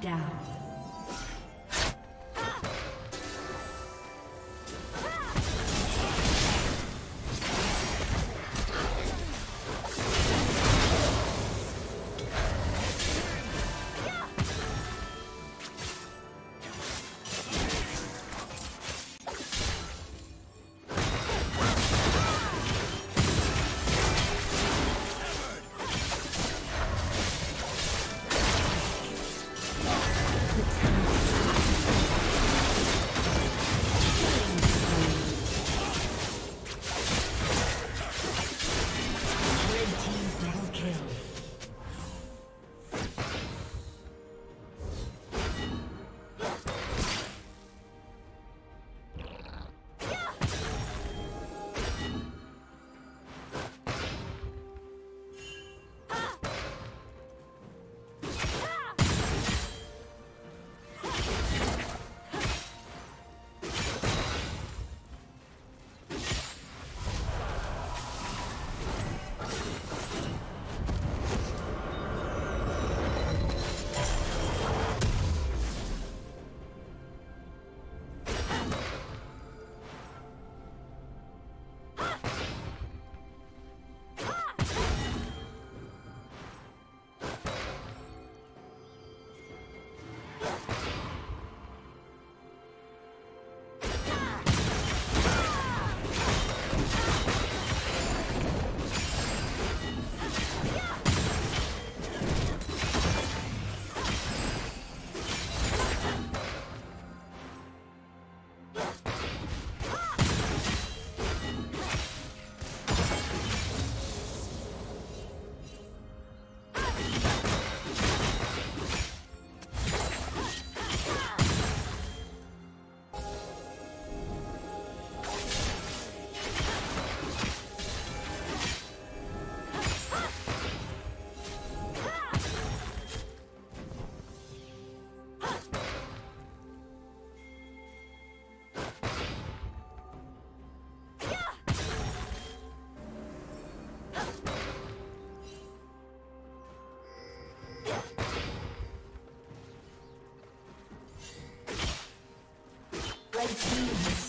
down.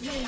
Yeah.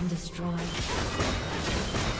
been destroyed.